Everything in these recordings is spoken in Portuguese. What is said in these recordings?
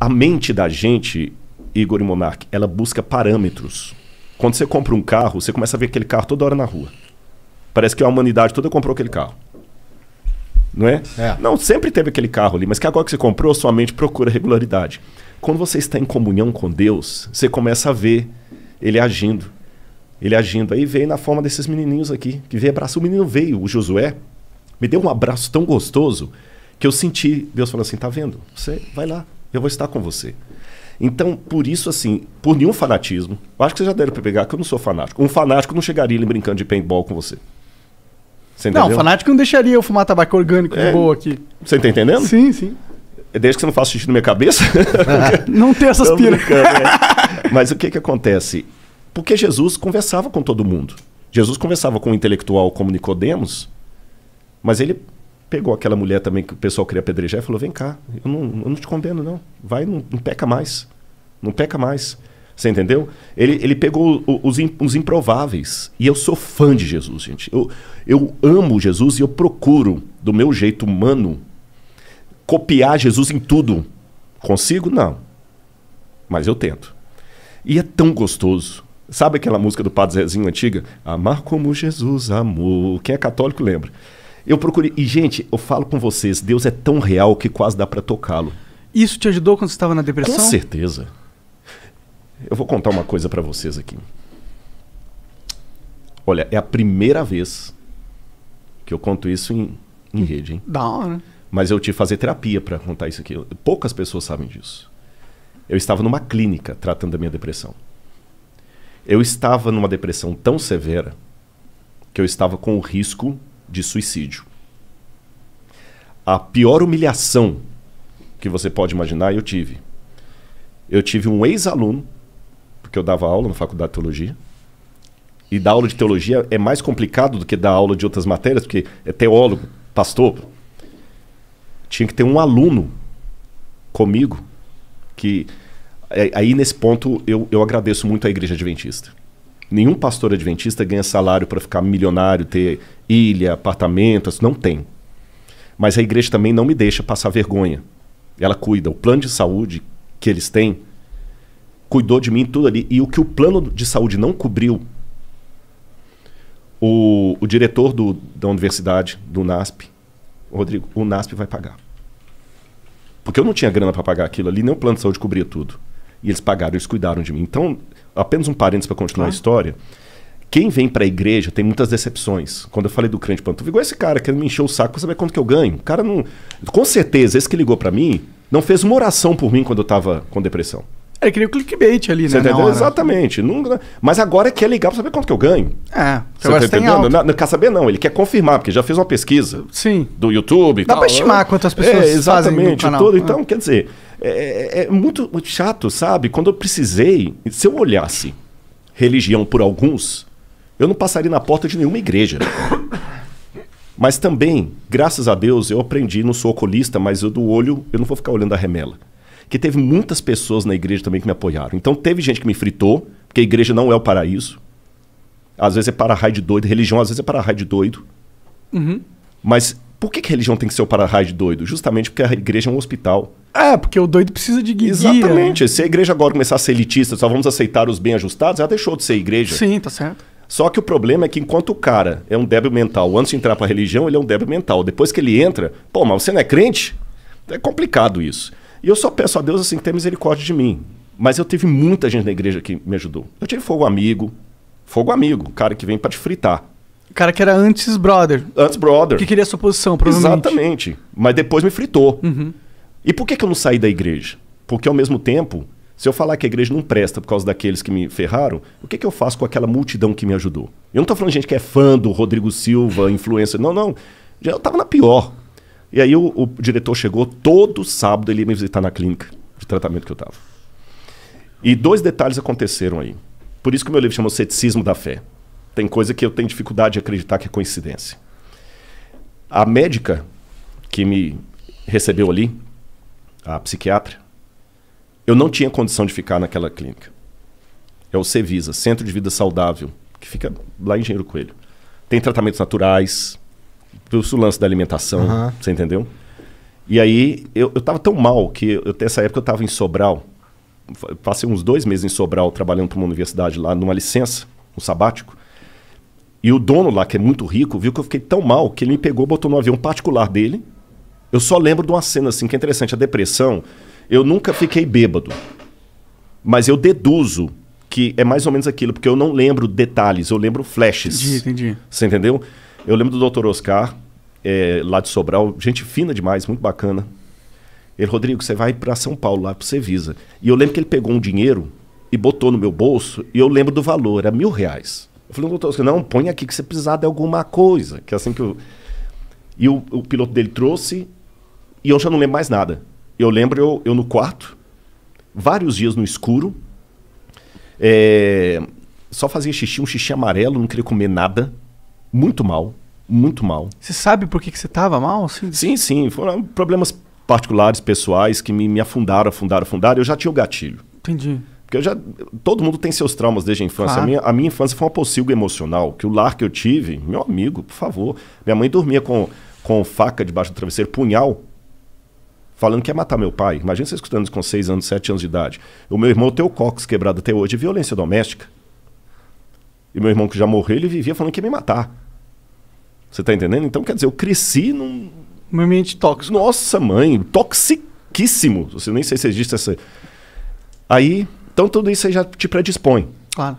a mente da gente, Igor e Monark, ela busca parâmetros. Quando você compra um carro, você começa a ver aquele carro toda hora na rua. Parece que a humanidade toda comprou aquele carro. Não é? É. Não, sempre teve aquele carro ali, mas que agora que você comprou, sua mente procura regularidade. Quando você está em comunhão com Deus, você começa a ver ele agindo. Ele agindo. Aí veio na forma desses menininhos aqui, que veio abraçar. O menino veio, o Josué, me deu um abraço tão gostoso que eu senti, Deus falou assim, tá vendo? Você vai lá, eu vou estar com você. Então, por isso, assim, por nenhum fanatismo, eu acho que vocês já deram para pegar que eu não sou fanático. Um fanático não chegaria ali brincando de paintball com você. Você? Não, o fanático não deixaria eu fumar tabaco orgânico É. de boa aqui. Você tá entendendo? Sim, sim. Desde que você não faça xixi na minha cabeça. Não tem essas piras. é. Mas o que que acontece? Porque Jesus conversava com todo mundo. Jesus conversava com um intelectual como Nicodemos, mas ele pegou aquela mulher também que o pessoal queria apedrejar e falou: "Vem cá, eu não, eu não te condeno não. Vai, não, não peca mais. Não peca mais." Você entendeu? Ele, ele pegou os, os improváveis. E eu sou fã de Jesus, gente. Eu, eu amo Jesus e eu procuro, do meu jeito humano, copiar Jesus em tudo. Consigo? Não. Mas eu tento. E é tão gostoso. Sabe aquela música do Padre Zezinho antiga? Amar como Jesus amou. Quem é católico lembra. Eu procurei. E, gente, eu falo com vocês: Deus é tão real que quase dá para tocá-lo. Isso te ajudou quando você estava na depressão? Com certeza. Eu vou contar uma coisa para vocês aqui. Olha, é a primeira vez que eu conto isso em, em rede, hein? Da hora. Mas eu tive que fazer terapia para contar isso aqui. Poucas pessoas sabem disso. Eu estava numa clínica tratando da minha depressão. Eu estava numa depressão tão severa que eu estava com o risco de suicídio. A pior humilhação que você pode imaginar eu tive. Eu tive um ex-aluno, porque eu dava aula na faculdade de teologia. E dar aula de teologia é mais complicado do que dar aula de outras matérias, porque é teólogo, pastor, tinha que ter um aluno comigo que é, aí nesse ponto eu, eu agradeço muito à igreja adventista. Nenhum pastor adventista ganha salário para ficar milionário, ter ilha, apartamentos, não tem. Mas a igreja também não me deixa passar vergonha. Ela cuida. O plano de saúde que eles têm cuidou de mim tudo ali. E o que o plano de saúde não cobriu, o, o diretor do, da universidade, do NASP, Rodrigo, o NASP vai pagar. Porque eu não tinha grana para pagar aquilo ali, nem o plano de saúde cobria tudo. E eles pagaram, eles cuidaram de mim. Então, apenas um parênteses para continuar a história. Quem vem para a igreja tem muitas decepções. Quando eu falei do crente pantufa, igual esse cara que me encheu o saco para saber quanto que eu ganho. O cara não. Com certeza, esse que ligou para mim não fez uma oração por mim quando eu estava com depressão. Ele queria o clickbait ali, Você né? na entendeu? Exatamente. Mas agora quer ligar para saber quanto que eu ganho. É, Você agora tá você entendendo? Não, não quer saber, não. Ele quer confirmar, porque já fez uma pesquisa Sim. do YouTube. Dá tal. pra estimar quantas pessoas é, fazem exatamente, tudo. É. Então, quer dizer, é, é muito, muito chato, sabe? Quando eu precisei, se eu olhasse religião por alguns, eu não passaria na porta de nenhuma igreja. Mas também, graças a Deus, eu aprendi, não sou oculista, mas eu do olho, eu não vou ficar olhando a remela. Que teve muitas pessoas na igreja também que me apoiaram. Então teve gente que me fritou, porque a igreja não é o paraíso. Às vezes é para-raio de doido, religião às vezes é para-raio de doido. Uhum. Mas por que, que religião tem que ser o para-raio de doido? Justamente porque a igreja é um hospital. É, porque o doido precisa de guia. Exatamente. Se a igreja agora começar a ser elitista, só vamos aceitar os bem ajustados, ela deixou de ser igreja. Sim, tá certo. Só que o problema é que enquanto o cara é um débil mental, antes de entrar para a religião, ele é um débil mental. Depois que ele entra, pô, mas você não é crente? É complicado isso. E eu só peço a Deus assim, ter misericórdia de mim. Mas eu tive muita gente na igreja que me ajudou. Eu tive fogo amigo, fogo amigo, cara que vem para te fritar. Cara que era antes brother, Antes brother. que queria sua posição, provavelmente. Exatamente. Mas depois me fritou. Uhum. E por que, que eu não saí da igreja? Porque ao mesmo tempo, se eu falar que a igreja não presta por causa daqueles que me ferraram, o que, que eu faço com aquela multidão que me ajudou? Eu não tô falando de gente que é fã do Rodrigo Silva, influencer. Não, não. Já eu tava na pior. E aí o, o diretor chegou, todo sábado ele ia me visitar na clínica de tratamento que eu tava. E dois detalhes aconteceram aí. Por isso que o meu livro chama O Ceticismo da Fé. Tem coisa que eu tenho dificuldade de acreditar que é coincidência. A médica que me recebeu ali, a psiquiatra, eu não tinha condição de ficar naquela clínica. É o Cevisa, Centro de Vida Saudável, que fica lá em Engenheiro Coelho. Tem tratamentos naturais, o lance da alimentação, Aham. você entendeu? E aí eu, eu tava tão mal que eu, nessa época eu tava em Sobral. Passei uns dois meses em Sobral trabalhando para uma universidade lá, numa licença, um sabático. E o dono lá, que é muito rico, viu que eu fiquei tão mal que ele me pegou, botou no avião particular dele. Eu só lembro de uma cena assim que é interessante, a depressão. Eu nunca fiquei bêbado. Mas eu deduzo que é mais ou menos aquilo, porque eu não lembro detalhes, eu lembro flashes. Entendi, entendi. Você entendeu? Eu lembro do Dr. Oscar, é, lá de Sobral, gente fina demais, muito bacana. Ele, Rodrigo, você vai para São Paulo, lá para você. E eu lembro que ele pegou um dinheiro e botou no meu bolso, e eu lembro do valor, era mil reais. Eu falei, doutor Oscar, não, põe aqui que você precisar de alguma coisa. Que é assim que eu... E o, o piloto dele trouxe, e eu já não lembro mais nada. Eu lembro eu, eu no quarto, vários dias no escuro, é, só fazia xixi, um xixi amarelo, não queria comer nada. Muito mal, muito mal. Você sabe por que, que você tava mal? Assim? Sim, sim, foram problemas particulares, pessoais, que me, me afundaram, afundaram, afundaram. Eu já tinha o gatilho. Entendi. Porque eu já. Todo mundo tem seus traumas desde a infância. Claro. A, minha, a minha infância foi uma pocilga emocional. Que o lar que eu tive, meu amigo, por favor. Minha mãe dormia com, com faca debaixo do travesseiro, punhal, falando que ia matar meu pai. Imagina você escutando isso com 6 anos, 7 anos de idade. O meu irmão tem o cóccix quebrado até hoje, violência doméstica. E meu irmão que já morreu, ele vivia falando que ia me matar. Você tá entendendo? Então, quer dizer, eu cresci num, Um ambiente tóxico. nossa, mãe, toxiquíssimo. Você nem sei se existe essa. Aí, então tudo isso aí já te predispõe. Claro.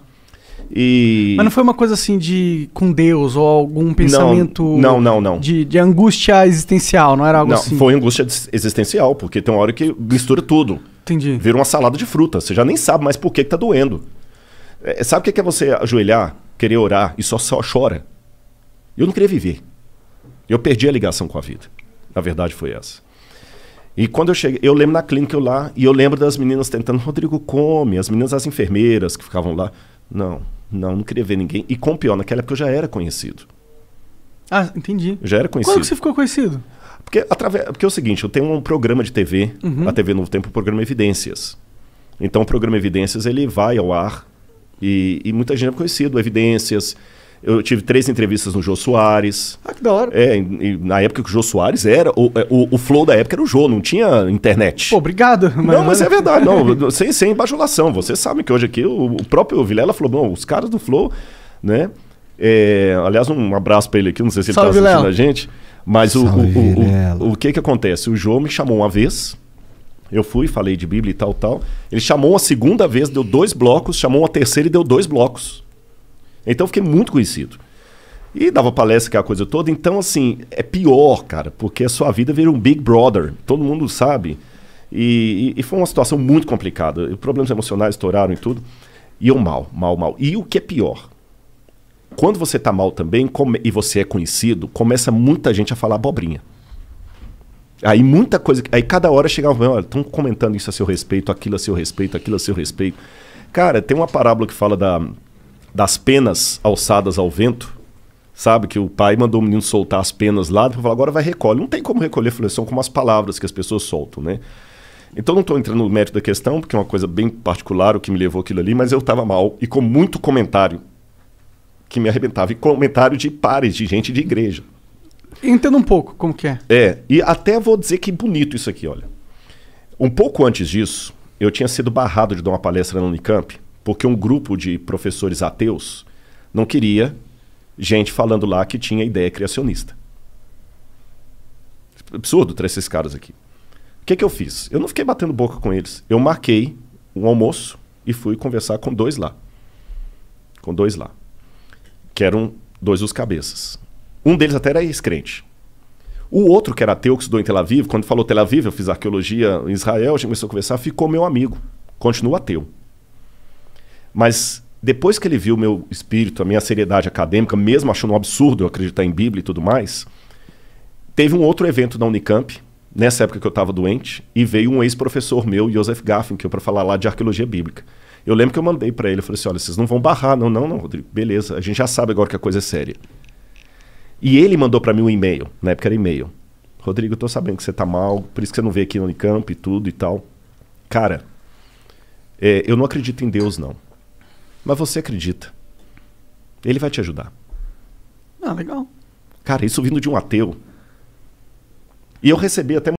E. Mas não foi uma coisa assim de com Deus ou algum pensamento não, não, não. De, de angústia existencial, não era algo Não, assim? foi angústia existencial, porque tem uma hora que mistura tudo. Entendi. Vira uma salada de fruta. Você já nem sabe mais por que, que tá doendo. É, sabe o que que é você ajoelhar, querer orar e só, só chora? Eu não queria viver. Eu perdi a ligação com a vida. A verdade foi essa. E quando eu cheguei, eu lembro na clínica eu lá, e eu lembro das meninas tentando, Rodrigo, come, as meninas, as enfermeiras que ficavam lá. Não, não, não queria ver ninguém. E com pior, naquela época eu já era conhecido. Ah, entendi. Eu já era conhecido. Quando que você ficou conhecido? Porque, através, porque é o seguinte, eu tenho um programa de TV, Uhum. a TV Novo Tempo, o programa Evidências. Então o programa Evidências, ele vai ao ar e, e muita gente é conhecido, Evidências. Eu tive três entrevistas no Jô Soares. Ah, que da hora. É, e- e na época que o Jô Soares era, o, o, o flow da época era o Jô, não tinha internet. Pô, obrigado. não, mas é verdade, não, sem, sem bajulação. Vocês sabem que hoje aqui o, o próprio Vilela falou, não, os caras do Flow, né? É, aliás, um abraço pra ele aqui, não sei se ele Salve, tá assistindo a gente. Mas o, Salve, o, o, o, que que acontece? O Jô me chamou uma vez, eu fui, falei de Bíblia e tal, tal. Ele chamou uma segunda vez, deu dois blocos, chamou uma terceira e deu dois blocos. Então eu fiquei muito conhecido. E dava palestra, que a coisa toda. Então, assim, é pior, cara, porque a sua vida vira um Big Brother. Todo mundo sabe. E, e- e foi uma situação muito complicada. Problemas emocionais estouraram e tudo. E eu mal, mal, mal. E o que é pior? Quando você tá mal também come- e você é conhecido, começa muita gente a falar abobrinha. Aí muita coisa. Aí cada hora chegava, olha, estão comentando isso a seu respeito, aquilo a seu respeito, aquilo a seu respeito. Cara, tem uma parábola que fala da, das penas alçadas ao vento. Sabe? Que o pai mandou o menino soltar as penas lá, depois falou, agora vai recolhe. Não tem como recolher, falei, são como as palavras que as pessoas soltam, né? Então não estou entrando no mérito da questão, porque é uma coisa bem particular o que me levou aquilo ali, mas eu estava mal e com muito comentário que me arrebentava. E comentário de pares, de gente de igreja. Entenda um pouco como que é. É, e até vou dizer que bonito isso aqui, olha. Um pouco antes disso, eu tinha sido barrado de dar uma palestra na Unicamp, porque um grupo de professores ateus não queria gente falando lá que tinha ideia criacionista. Absurdo trazer esses caras aqui. O que, que eu fiz? Eu não fiquei batendo boca com eles. Eu marquei um almoço e fui conversar com dois lá. Com dois lá. Que eram dois dos cabeças. Um deles até era ex-crente. O outro, que era ateu, que estudou em Tel Aviv, quando falou Tel Aviv, eu fiz arqueologia em Israel, a gente começou a conversar, ficou meu amigo. Continua ateu. Mas depois que ele viu o meu espírito, a minha seriedade acadêmica, mesmo achando um absurdo eu acreditar em Bíblia e tudo mais, teve um outro evento na Unicamp, nessa época que eu estava doente, e veio um ex-professor meu, Joseph Gaffin, que é para falar lá de arqueologia bíblica. Eu lembro que eu mandei para ele, eu falei assim, olha, vocês não vão barrar, não, não, não, Rodrigo, beleza, a gente já sabe agora que a coisa é séria. E ele mandou para mim um e-mail, na época era e-mail. Rodrigo, eu tô sabendo que você tá mal, por isso que você não veio aqui no Unicamp e tudo e tal. Cara, é, eu não acredito em Deus, não. Mas você acredita. Ele vai te ajudar. Ah, legal. Cara, isso vindo de um ateu. E eu recebi até